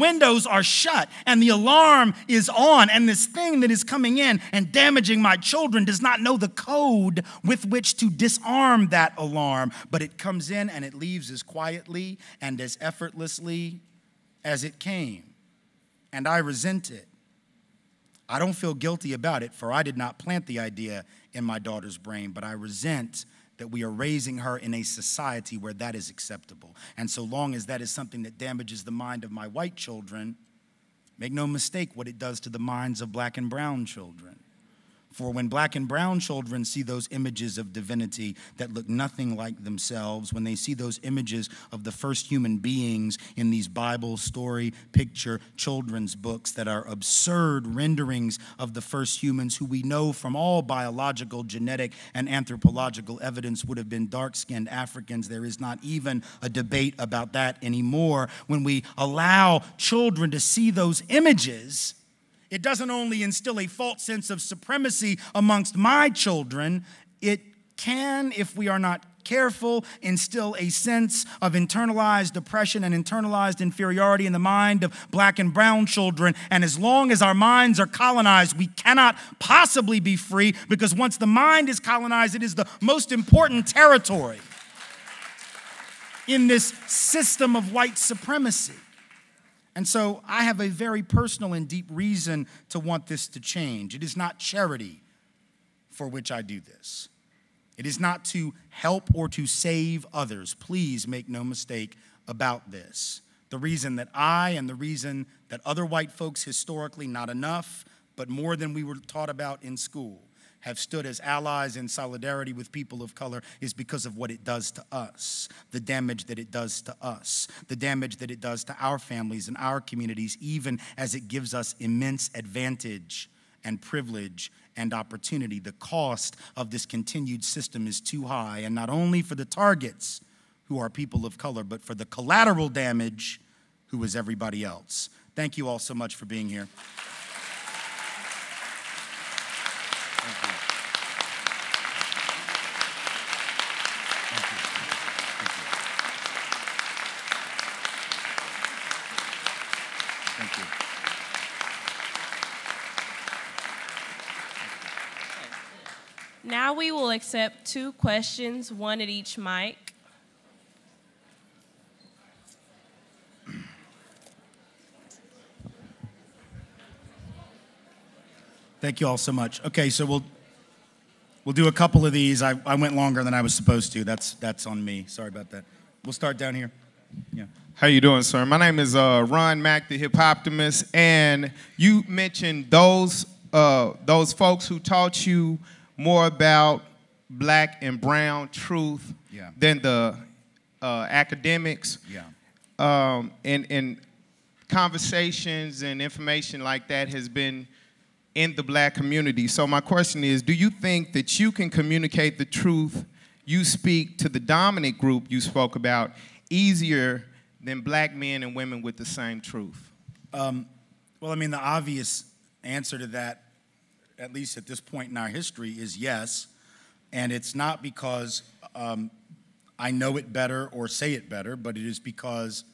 windows are shut and the alarm is on, and this thing that is coming in and damaging my children does not know the code with which to disarm that alarm, but it comes in and it leaves as quietly and as effortlessly as it came. And I resent it. I don't feel guilty about it, for I did not plant the idea in my daughter's brain, but I resent that we are raising her in a society where that is acceptable. And so long as that is something that damages the mind of my white children, make no mistake what it does to the minds of black and brown children. For when black and brown children see those images of divinity that look nothing like themselves, when they see those images of the first human beings in these Bible story, picture, children's books that are absurd renderings of the first humans who we know from all biological, genetic, and anthropological evidence would have been dark skinned Africans, there is not even a debate about that anymore. When we allow children to see those images, it doesn't only instill a false sense of supremacy amongst my children, it can, if we are not careful, instill a sense of internalized depression and internalized inferiority in the mind of black and brown children. And as long as our minds are colonized, we cannot possibly be free because once the mind is colonized, it is the most important territory in this system of white supremacy. And so I have a very personal and deep reason to want this to change. It is not charity for which I do this. It is not to help or to save others. Please make no mistake about this. The reason that I and the reason that other white folks historically, not enough, but more than we were taught about in school, have stood as allies in solidarity with people of color is because of what it does to us, the damage that it does to us, the damage that it does to our families and our communities, even as it gives us immense advantage and privilege and opportunity. The cost of this continued system is too high, and not only for the targets who are people of color, but for the collateral damage who is everybody else. Thank you all so much for being here. Now we will accept two questions, one at each mic. Thank you all so much. Okay, so we'll we'll do a couple of these. I, I went longer than I was supposed to. That's that's on me. Sorry about that. We'll start down here. Yeah. How you doing, sir? My name is uh, Ron Mack, the hip optimist, and you mentioned those uh, those folks who taught you more about black and brown truth yeah. than the uh, academics. Yeah. Um, and, and conversations and information like that has been in the black community. So my question is, do you think that you can communicate the truth you speak to the dominant group you spoke about easier than black men and women with the same truth? Um, well, I mean, the obvious answer to that at least at this point in our history, is yes. And it's not because um, I know it better or say it better, but it is because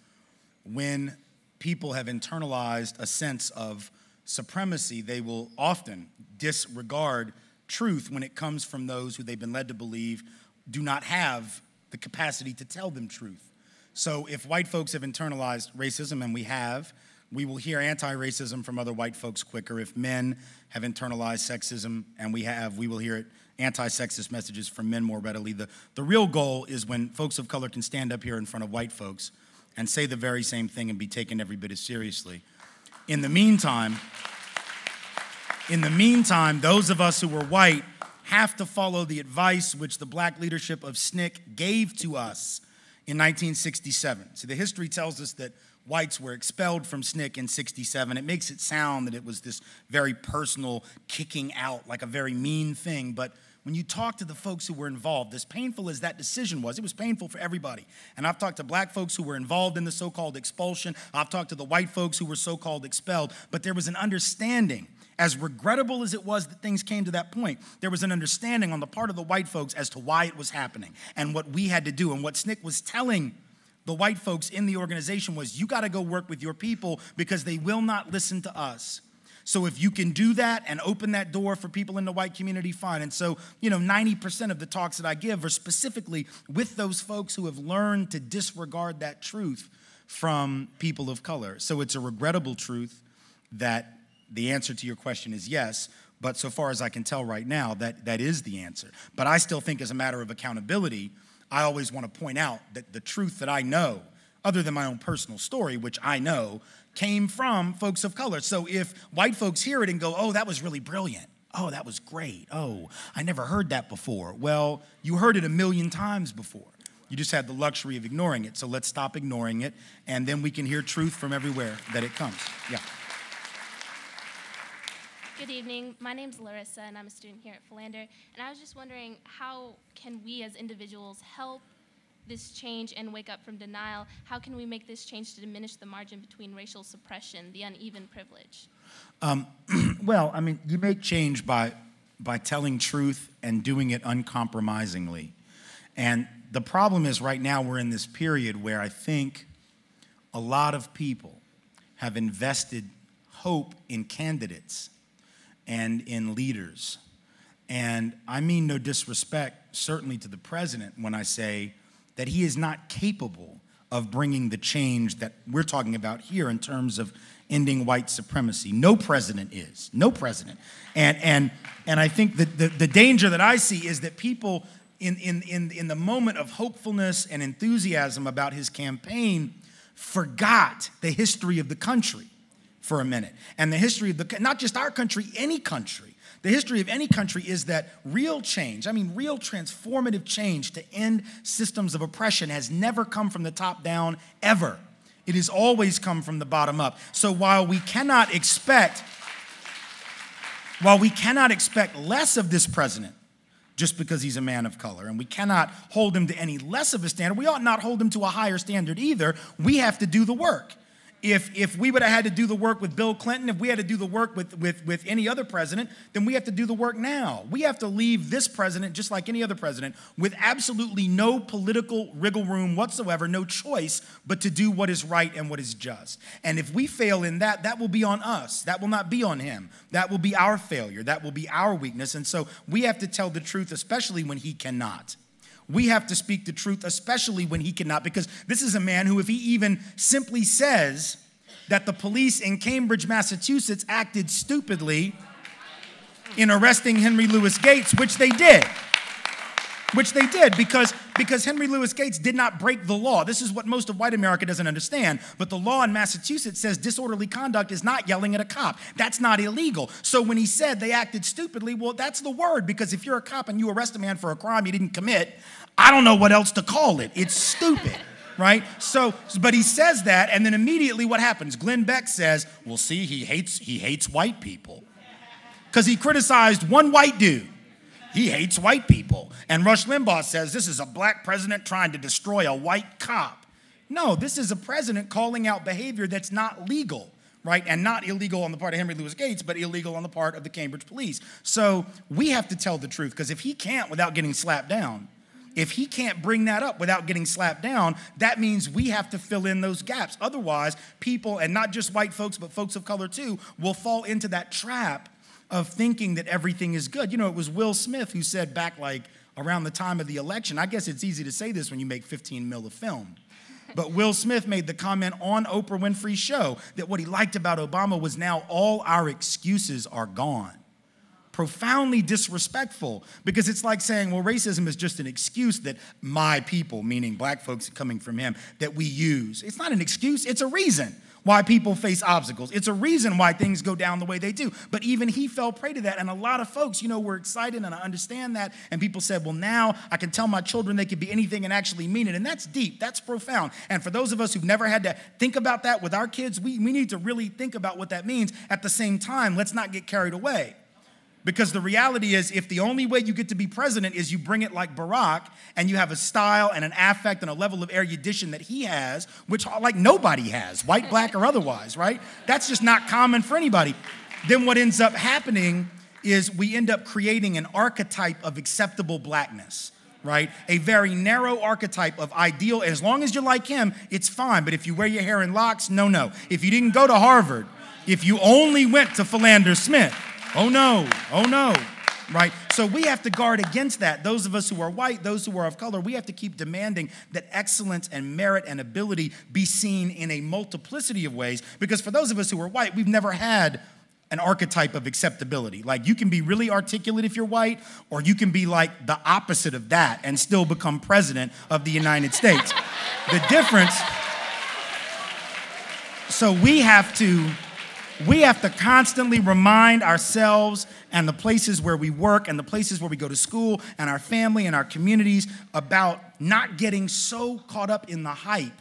when people have internalized a sense of supremacy, they will often disregard truth when it comes from those who they've been led to believe do not have the capacity to tell them truth. So if white folks have internalized racism, and we have, we will hear anti racism from other white folks quicker. If men have internalized sexism, and we have, we will hear it anti sexist messages from men more readily. The, the real goal is when folks of color can stand up here in front of white folks and say the very same thing and be taken every bit as seriously. In the meantime, in the meantime, those of us who were white have to follow the advice which the black leadership of SNCC gave to us in 1967. So the history tells us that whites were expelled from SNCC in 67. It makes it sound that it was this very personal kicking out, like a very mean thing. But when you talk to the folks who were involved, as painful as that decision was, it was painful for everybody. And I've talked to black folks who were involved in the so called expulsion, I've talked to the white folks who were so called expelled, but there was an understanding. As regrettable as it was that things came to that point, there was an understanding on the part of the white folks as to why it was happening and what we had to do and what SNCC was telling the white folks in the organization was you got to go work with your people because they will not listen to us. So if you can do that and open that door for people in the white community, fine. And so, you know, 90% of the talks that I give are specifically with those folks who have learned to disregard that truth from people of color. So it's a regrettable truth that the answer to your question is yes, but so far as I can tell right now, that, that is the answer. But I still think, as a matter of accountability, I always want to point out that the truth that I know, other than my own personal story, which I know, came from folks of color. So if white folks hear it and go, oh, that was really brilliant. Oh, that was great. Oh, I never heard that before. Well, you heard it a million times before. You just had the luxury of ignoring it. So let's stop ignoring it, and then we can hear truth from everywhere that it comes. Yeah. Good evening. My name is Larissa, and I'm a student here at Philander. And I was just wondering, how can we as individuals help this change and wake up from denial? How can we make this change to diminish the margin between racial suppression, the uneven privilege? Um, well, I mean, you make change by by telling truth and doing it uncompromisingly. And the problem is, right now we're in this period where I think a lot of people have invested hope in candidates and in leaders. And I mean no disrespect, certainly to the president, when I say that he is not capable of bringing the change that we're talking about here in terms of ending white supremacy. No president is. No president. And, and, and I think that the, the danger that I see is that people, in, in, in, in the moment of hopefulness and enthusiasm about his campaign, forgot the history of the country for a minute. And the history of the, not just our country, any country. The history of any country is that real change, I mean, real transformative change to end systems of oppression has never come from the top down, ever. It has always come from the bottom up. So while we cannot expect, while we cannot expect less of this president, just because he's a man of color. And we cannot hold him to any less of a standard. We ought not hold him to a higher standard either. We have to do the work if, if we would have had to do the work with Bill Clinton, if we had to do the work with, with, with any other president, then we have to do the work now. We have to leave this president, just like any other president, with absolutely no political wriggle room whatsoever, no choice but to do what is right and what is just. And if we fail in that, that will be on us. That will not be on him. That will be our failure. That will be our weakness. And so we have to tell the truth, especially when he cannot we have to speak the truth, especially when he cannot, because this is a man who, if he even simply says that the police in Cambridge, Massachusetts acted stupidly in arresting Henry Louis Gates, which they did. Which they did because, because Henry Louis Gates did not break the law. This is what most of white America doesn't understand. But the law in Massachusetts says disorderly conduct is not yelling at a cop. That's not illegal. So when he said they acted stupidly, well, that's the word because if you're a cop and you arrest a man for a crime he didn't commit, I don't know what else to call it. It's stupid, right? So, but he says that, and then immediately what happens? Glenn Beck says, "Well, see, he hates he hates white people because he criticized one white dude." He hates white people. And Rush Limbaugh says this is a black president trying to destroy a white cop. No, this is a president calling out behavior that's not legal right? And not illegal on the part of Henry Louis Gates, but illegal on the part of the Cambridge police. So we have to tell the truth because if he can't without getting slapped down, if he can't bring that up without getting slapped down, that means we have to fill in those gaps. Otherwise, people, and not just white folks, but folks of color too, will fall into that trap of thinking that everything is good. You know, it was Will Smith who said back like around the time of the election, I guess it's easy to say this when you make 15 mil of film. But Will Smith made the comment on Oprah Winfrey's show that what he liked about Obama was now all our excuses are gone profoundly disrespectful because it's like saying, well, racism is just an excuse that my people, meaning black folks coming from him, that we use. It's not an excuse, it's a reason why people face obstacles. It's a reason why things go down the way they do. But even he fell prey to that. And a lot of folks, you know, were excited and I understand that. And people said, well, now I can tell my children they could be anything and actually mean it. And that's deep, that's profound. And for those of us who've never had to think about that with our kids, we, we need to really think about what that means. At the same time, let's not get carried away. Because the reality is, if the only way you get to be president is you bring it like Barack and you have a style and an affect and a level of erudition that he has, which like nobody has, white, black, or otherwise, right? That's just not common for anybody. Then what ends up happening is we end up creating an archetype of acceptable blackness right? A very narrow archetype of ideal. As long as you're like him, it's fine. But if you wear your hair in locks, no, no. If you didn't go to Harvard, if you only went to Philander Smith, oh no, oh no, right? So we have to guard against that. Those of us who are white, those who are of color, we have to keep demanding that excellence and merit and ability be seen in a multiplicity of ways. Because for those of us who are white, we've never had an archetype of acceptability. Like you can be really articulate if you're white, or you can be like the opposite of that and still become president of the United States. the difference, so we have to we have to constantly remind ourselves and the places where we work and the places where we go to school and our family and our communities about not getting so caught up in the hype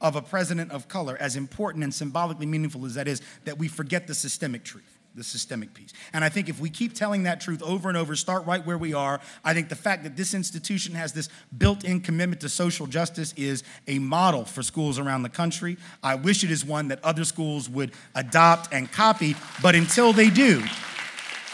of a president of color, as important and symbolically meaningful as that is, that we forget the systemic truth the systemic piece. And I think if we keep telling that truth over and over, start right where we are, I think the fact that this institution has this built in commitment to social justice is a model for schools around the country. I wish it is one that other schools would adopt and copy, but until they do,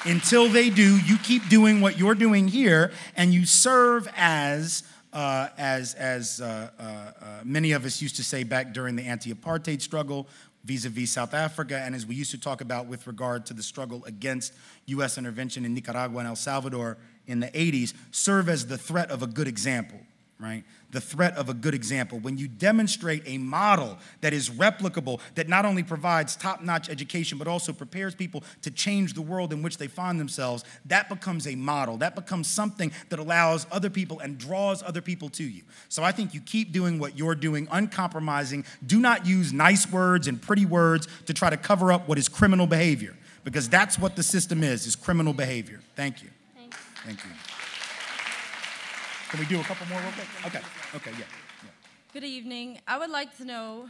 until they do, you keep doing what you're doing here and you serve as. Uh, as as uh, uh, uh many of us used to say back during the anti apartheid struggle, vis a vis South Africa, and as we used to talk about with regard to the struggle against US intervention in Nicaragua and El Salvador in the 80s, serve as the threat of a good example, right? the threat of a good example, when you demonstrate a model that is replicable, that not only provides top notch education, but also prepares people to change the world in which they find themselves, that becomes a model. That becomes something that allows other people and draws other people to you. So I think you keep doing what you're doing, uncompromising. Do not use nice words and pretty words to try to cover up what is criminal behavior, because that's what the system is, is criminal behavior. Thank you. Thanks. Thank you. Can we do a couple more real quick? Okay, okay, yeah. yeah. Good evening. I would like to know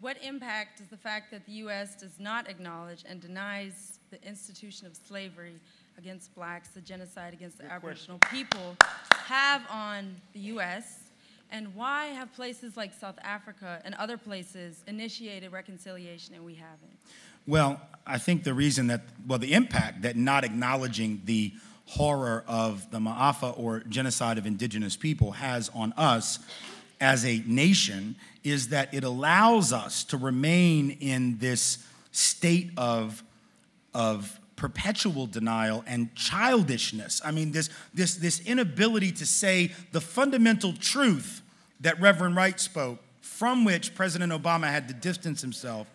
what impact does the fact that the U.S. does not acknowledge and denies the institution of slavery against blacks, the genocide against the Good Aboriginal question. people, have on the U.S.? And why have places like South Africa and other places initiated reconciliation and we haven't? Well, I think the reason that, well, the impact that not acknowledging the horror of the Ma'afa or genocide of indigenous people has on us as a nation is that it allows us to remain in this state of, of perpetual denial and childishness. I mean, this, this, this inability to say the fundamental truth that Reverend Wright spoke, from which President Obama had to distance himself.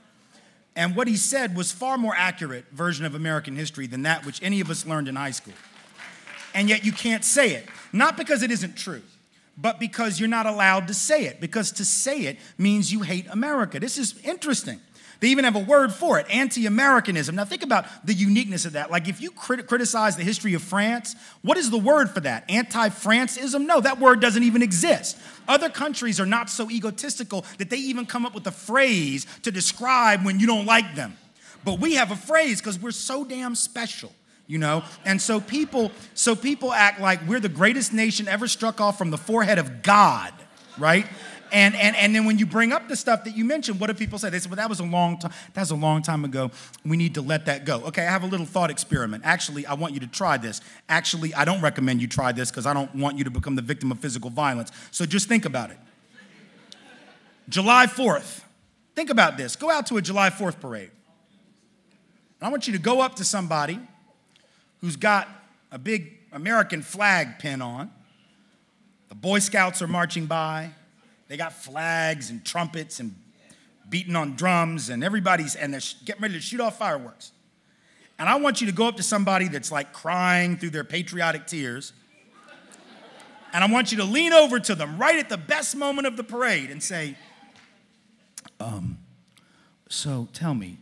And what he said was far more accurate version of American history than that which any of us learned in high school and yet you can't say it. Not because it isn't true, but because you're not allowed to say it, because to say it means you hate America. This is interesting. They even have a word for it, anti Americanism. Now, think about the uniqueness of that. Like, if you crit- criticize the history of France, what is the word for that? Anti Francism? No, that word doesn't even exist. Other countries are not so egotistical that they even come up with a phrase to describe when you don't like them. But we have a phrase because we're so damn special you know and so people so people act like we're the greatest nation ever struck off from the forehead of god right and, and, and then when you bring up the stuff that you mentioned, what do people say? They say, well, that was a long time, that's a long time ago. We need to let that go. Okay, I have a little thought experiment. Actually, I want you to try this. Actually, I don't recommend you try this because I don't want you to become the victim of physical violence. So just think about it. July 4th. Think about this. Go out to a July 4th parade. I want you to go up to somebody who's got a big American flag pin on. The Boy Scouts are marching by. They got flags and trumpets and beating on drums, and everybody's, and they're getting ready to shoot off fireworks. And I want you to go up to somebody that's like crying through their patriotic tears. And I want you to lean over to them right at the best moment of the parade and say, um, So tell me,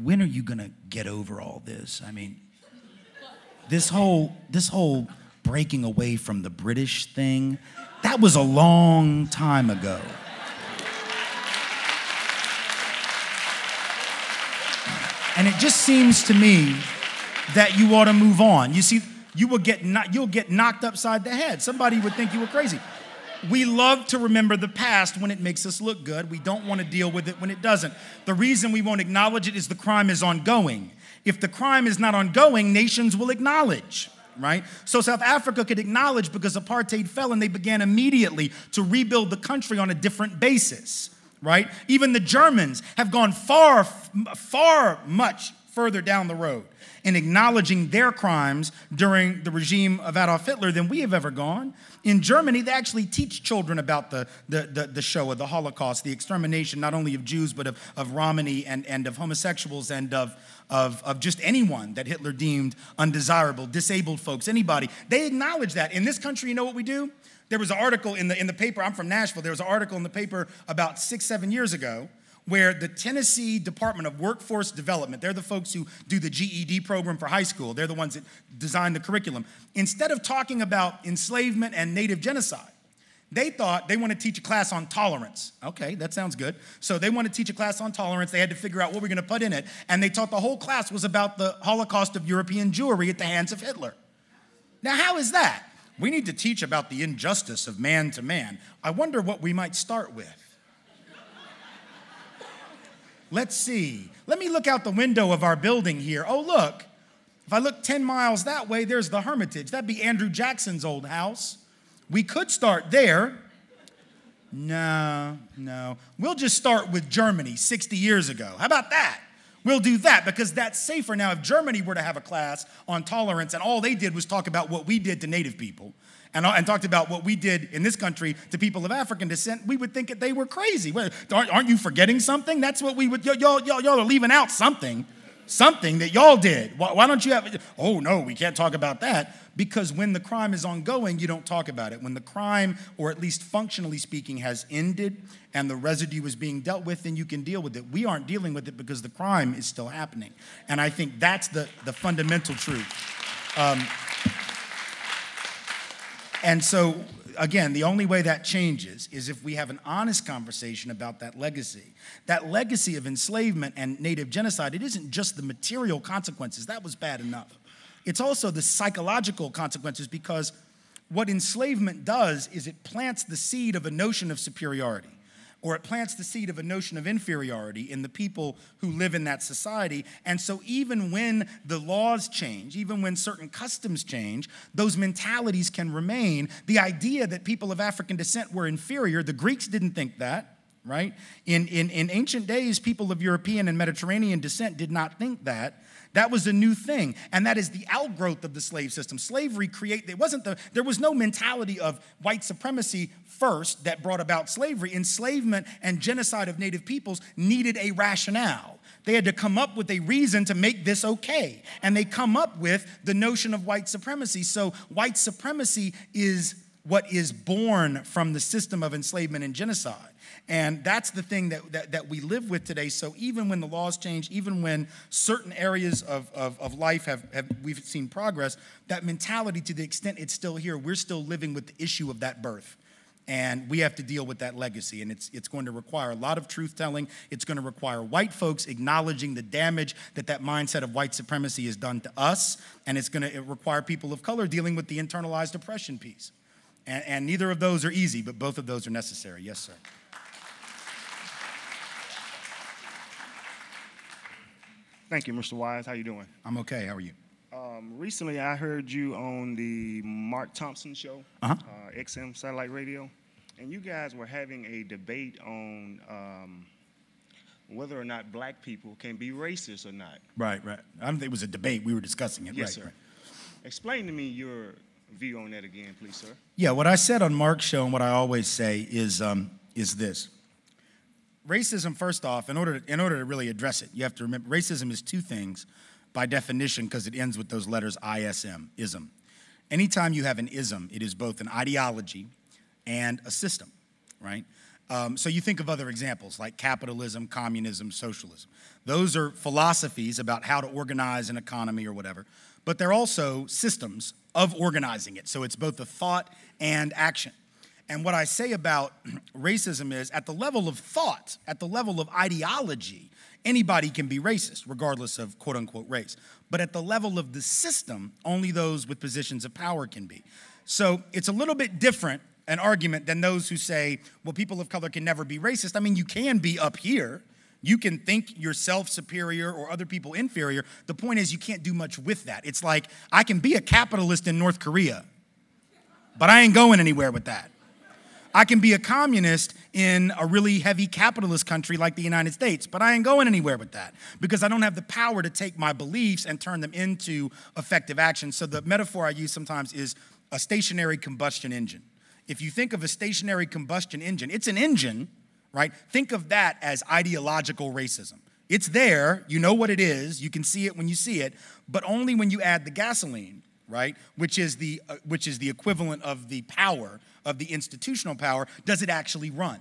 when are you going to get over all this? I mean, this whole this whole breaking away from the British thing, that was a long time ago. And it just seems to me that you ought to move on. You see, you will get you'll get knocked upside the head. Somebody would think you were crazy. We love to remember the past when it makes us look good. We don't want to deal with it when it doesn't. The reason we won't acknowledge it is the crime is ongoing. If the crime is not ongoing, nations will acknowledge, right? So South Africa could acknowledge because apartheid fell and they began immediately to rebuild the country on a different basis, right? Even the Germans have gone far, far much further down the road in acknowledging their crimes during the regime of Adolf Hitler than we have ever gone. In Germany, they actually teach children about the, the, the, the Shoah, the Holocaust, the extermination not only of Jews, but of, of Romani and, and of homosexuals and of, of, of just anyone that Hitler deemed undesirable, disabled folks, anybody. They acknowledge that. In this country, you know what we do? There was an article in the, in the paper, I'm from Nashville, there was an article in the paper about six, seven years ago where the Tennessee Department of Workforce Development, they're the folks who do the GED program for high school, they're the ones that design the curriculum. Instead of talking about enslavement and native genocide, they thought they want to teach a class on tolerance. Okay, that sounds good. So they want to teach a class on tolerance. They had to figure out what we're going to put in it. And they taught the whole class was about the Holocaust of European Jewry at the hands of Hitler. Now, how is that? We need to teach about the injustice of man to man. I wonder what we might start with. Let's see. Let me look out the window of our building here. Oh, look. If I look 10 miles that way, there's the Hermitage. That'd be Andrew Jackson's old house. We could start there. No, no. We'll just start with Germany 60 years ago. How about that? We'll do that because that's safer. Now, if Germany were to have a class on tolerance and all they did was talk about what we did to native people, and, and, talked about what we did in this country to people of African descent, we would think that they were crazy. Aren't, aren't you forgetting something? That's what we would, y'all, y'all, y'all are leaving out something, something that y'all did. Why, why don't you have, oh no, we can't talk about that. Because when the crime is ongoing, you don't talk about it. When the crime, or at least functionally speaking, has ended and the residue is being dealt with, then you can deal with it. We aren't dealing with it because the crime is still happening. And I think that's the, the fundamental truth. Um, and so, again, the only way that changes is if we have an honest conversation about that legacy. That legacy of enslavement and native genocide, it isn't just the material consequences, that was bad enough. It's also the psychological consequences because what enslavement does is it plants the seed of a notion of superiority or it plants the seed of a notion of inferiority in the people who live in that society. And so, even when the laws change, even when certain customs change, those mentalities can remain. The idea that people of African descent were inferior, the Greeks didn't think that. Right? In, in, in ancient days, people of European and Mediterranean descent did not think that. That was a new thing, and that is the outgrowth of the slave system. Slavery create it wasn't the there was no mentality of white supremacy first that brought about slavery. Enslavement and genocide of native peoples needed a rationale. They had to come up with a reason to make this okay. And they come up with the notion of white supremacy. So, white supremacy is what is born from the system of enslavement and genocide. And that's the thing that, that, that, we live with today. So even when the laws change, even when certain areas of, of, of life have, have we've seen progress, that mentality, to the extent it's still here, we're still living with the issue of that birth. And we have to deal with that legacy. And it's, it's going to require a lot of truth telling. It's going to require white folks acknowledging the damage that that mindset of white supremacy has done to us. And it's going to require people of color dealing with the internalized oppression piece. And, and neither of those are easy, but both of those are necessary. Yes, sir. Thank you, Mr. Wise. How you doing? I'm okay. How are you? Um, recently, I heard you on the Mark Thompson show, uh-huh. uh, XM Satellite Radio, and you guys were having a debate on um, whether or not black people can be racist or not. Right, right. I don't think it was a debate. We were discussing it. Yes, right, sir. Right. Explain to me your view on that again, please, sir. Yeah, what I said on Mark's show and what I always say is, um, is this racism, first off, in order, to, in order to really address it, you have to remember racism is two things by definition because it ends with those letters ISM, ism. Anytime you have an ism, it is both an ideology and a system, right? Um, so you think of other examples like capitalism, communism, socialism. Those are philosophies about how to organize an economy or whatever, but they're also systems of organizing it. So it's both a thought and action. And what I say about racism is at the level of thought, at the level of ideology, anybody can be racist, regardless of quote unquote race. But at the level of the system, only those with positions of power can be. So it's a little bit different an argument than those who say, well, people of color can never be racist. I mean, you can be up here. You can think yourself superior or other people inferior. The point is, you can't do much with that. It's like, I can be a capitalist in North Korea, but I ain't going anywhere with that. I can be a communist in a really heavy capitalist country like the United States, but I ain't going anywhere with that because I don't have the power to take my beliefs and turn them into effective action. So the metaphor I use sometimes is a stationary combustion engine. If you think of a stationary combustion engine, it's an engine, right? Think of that as ideological racism. It's there, you know what it is, you can see it when you see it, but only when you add the gasoline, right? Which is the uh, which is the equivalent of the power of the institutional power, does it actually run?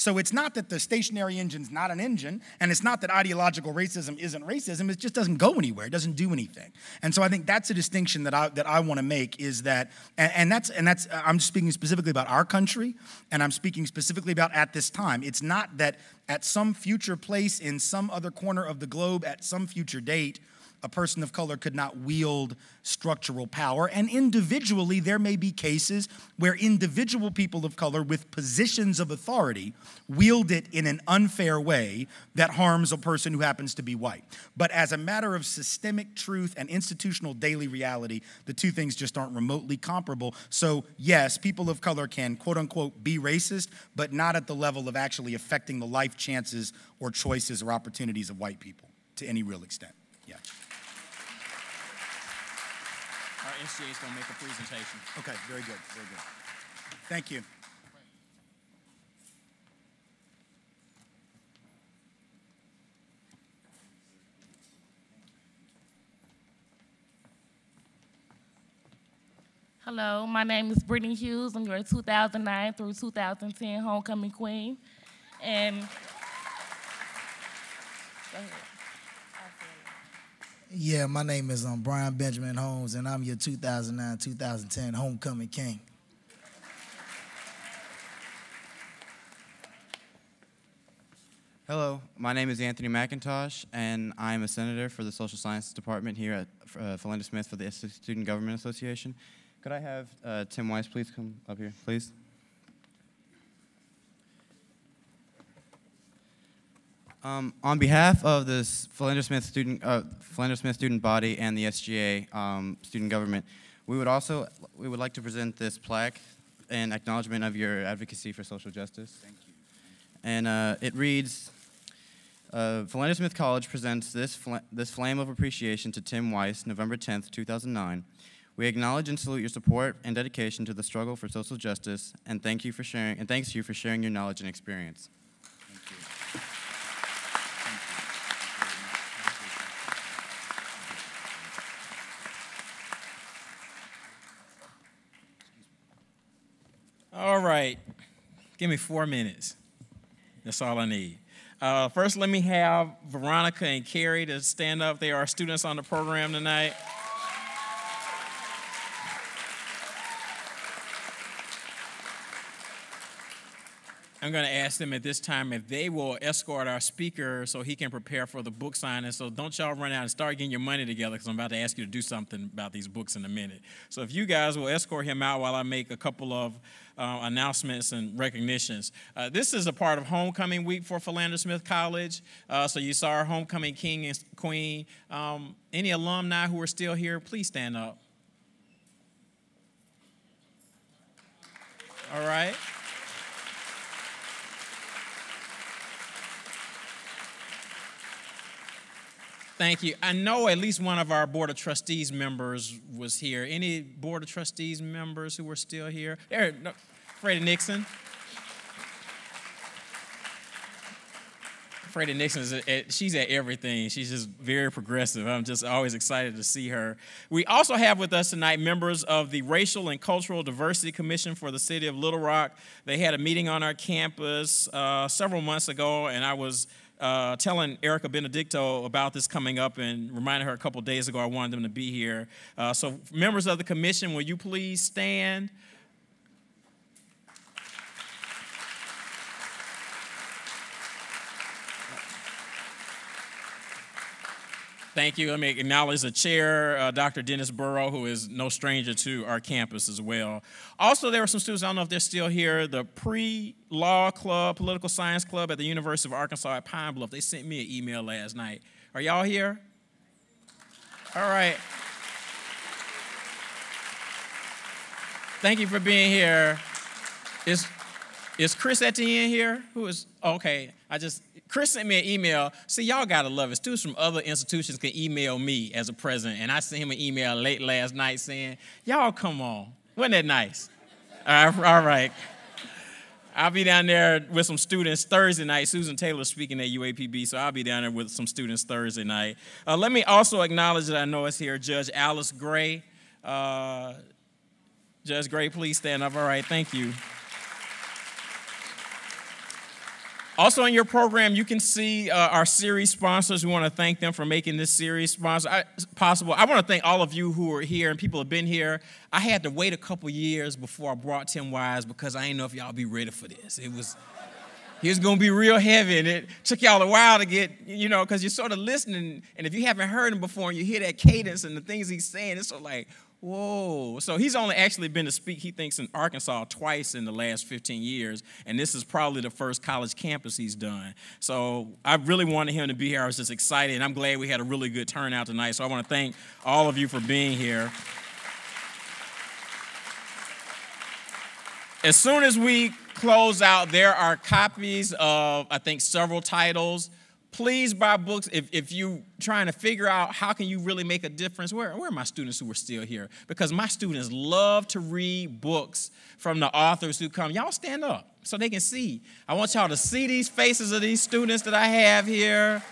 So it's not that the stationary engine's not an engine, and it's not that ideological racism isn't racism. It just doesn't go anywhere. It doesn't do anything. And so I think that's a distinction that I that I want to make is that, and, and that's and that's I'm speaking specifically about our country, and I'm speaking specifically about at this time. It's not that at some future place in some other corner of the globe at some future date a person of color could not wield structural power. And individually, there may be cases where individual people of color with positions of authority wield it in an unfair way that harms a person who happens to be white. But as a matter of systemic truth and institutional daily reality, the two things just aren't remotely comparable. So, yes, people of color can quote unquote be racist, but not at the level of actually affecting the life chances or choices or opportunities of white people to any real extent. Yeah. Our SGA is going to make a presentation. Okay, very good, very good. Thank you. Hello, my name is Brittany Hughes. I'm your 2009 through 2010 homecoming queen. And go ahead. Yeah, my name is um, Brian Benjamin Holmes, and I'm your 2009 2010 homecoming king. Hello, my name is Anthony McIntosh, and I'm a senator for the Social Sciences Department here at uh, Philander Smith for the Student Government Association. Could I have uh, Tim Wise please come up here, please? Um, on behalf of the Philander Smith student, uh, Philander Smith student body and the SGA um, student government, we would also we would like to present this plaque in acknowledgement of your advocacy for social justice. Thank you. And uh, it reads, uh, Philander Smith College presents this, fl this flame of appreciation to Tim Wise, November 10th, 2009. We acknowledge and salute your support and dedication to the struggle for social justice, and thank you for sharing and thanks to you for sharing your knowledge and experience. All right. Give me four minutes. That's all I need. Uh, first, let me have Veronica and Carrie to stand up. They are students on the program tonight. I'm going to ask them at this time if they will escort our speaker so he can prepare for the book signing. So don't y'all run out and start getting your money together because I'm about to ask you to do something about these books in a minute. So if you guys will escort him out while I make a couple of uh, announcements and recognitions. Uh, this is a part of homecoming week for Philander Smith College. Uh, so you saw our homecoming king and queen. Um, any alumni who are still here, please stand up. All right. Thank you. I know at least one of our Board of Trustees members was here. Any Board of Trustees members who were still here? There, no, Freddie Nixon. Freddie Nixon is at, she's at everything. She's just very progressive. I'm just always excited to see her. We also have with us tonight members of the Racial and Cultural Diversity Commission for the City of Little Rock. They had a meeting on our campus uh, several months ago, and I was uh, telling Erica Benedicto about this coming up and reminding her a couple days ago I wanted them to be here. Uh, so, members of the commission, will you please stand? Thank you. Let me acknowledge the chair, uh, Dr. Dennis Burrow, who is no stranger to our campus as well. Also, there were some students, I don't know if they're still here, the pre law club, political science club at the University of Arkansas at Pine Bluff. They sent me an email last night. Are y'all here? All right. Thank you for being here. Is, is Chris Etienne here? Who is, okay, I just, Chris sent me an email. See, y'all gotta love it. Students from other institutions can email me as a president, and I sent him an email late last night saying, "Y'all come on, wasn't that nice?" all right. I'll be down there with some students Thursday night. Susan Taylor speaking at UAPB, so I'll be down there with some students Thursday night. Uh, let me also acknowledge that I know it's here, Judge Alice Gray. Uh, Judge Gray, please stand up. All right, thank you. Also, in your program, you can see uh, our series sponsors. We want to thank them for making this series sponsor I, possible. I want to thank all of you who are here and people have been here. I had to wait a couple years before I brought Tim Wise because I didn't know if y'all be ready for this. It was he was going to be real heavy, and it took y'all a while to get, you know, because you're sort of listening, and if you haven't heard him before and you hear that cadence and the things he's saying, it's sort of like, Whoa. So he's only actually been to speak, he thinks, in Arkansas twice in the last 15 years. And this is probably the first college campus he's done. So I really wanted him to be here. I was just excited. And I'm glad we had a really good turnout tonight. So I want to thank all of you for being here. As soon as we close out, there are copies of, I think, several titles please buy books if, if you're trying to figure out how can you really make a difference where, where are my students who are still here? Because my students love to read books from the authors who come. Y'all stand up so they can see. I want y'all to see these faces of these students that i have here.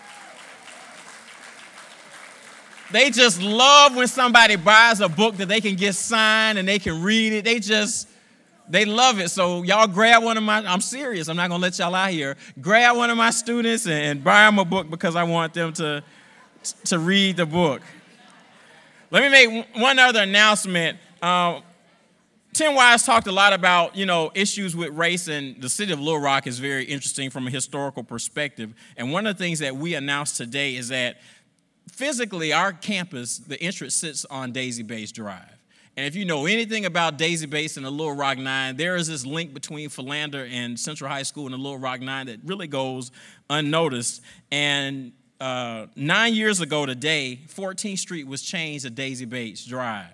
They just love when somebody buys a book that they can get signed and they can read it. They just they love it. So y'all grab one of my, I'm serious, I'm not gonna let y'all out here. Grab one of my students and buy them a book because I want them to, to read the book. Let me make one other announcement. Uh, Tim Wise talked a lot about, you know, issues with race, and the city of Little Rock is very interesting from a historical perspective. And one of the things that we announced today is that physically, our campus, the entrance sits on Daisy Bates Drive. And if you know anything about Daisy Bates and the Little Rock Nine, there is this link between Philander and Central High School and the Little Rock Nine that really goes unnoticed. And uh, nine years ago today, 14th Street was changed to Daisy Bates Drive.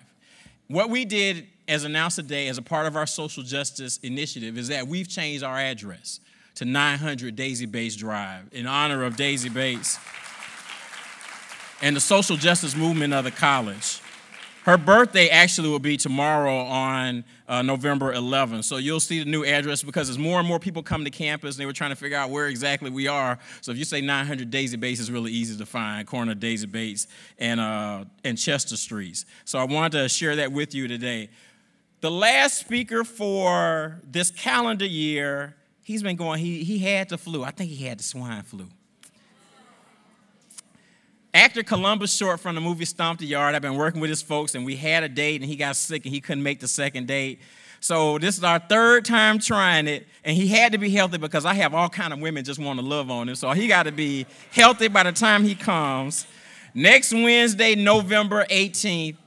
What we did as announced today as a part of our social justice initiative is that we've changed our address to 900 Daisy Bates Drive in honor of Daisy Bates and the social justice movement of the college. Her birthday actually will be tomorrow on uh, November 11th. So you'll see the new address because as more and more people come to campus, and they were trying to figure out where exactly we are. So if you say 900 Daisy Bates, it's really easy to find, corner Daisy Bates and, uh, and Chester Streets. So I wanted to share that with you today. The last speaker for this calendar year, he's been going, he, he had the flu. I think he had the swine flu. Actor Columbus Short from the movie Stomp the Yard. I've been working with his folks, and we had a date, and he got sick, and he couldn't make the second date. So this is our third time trying it, and he had to be healthy because I have all kind of women just want to love on him. So he got to be healthy by the time he comes. Next Wednesday, November 18th,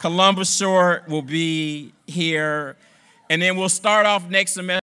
Columbus Short will be here, and then we'll start off next semester.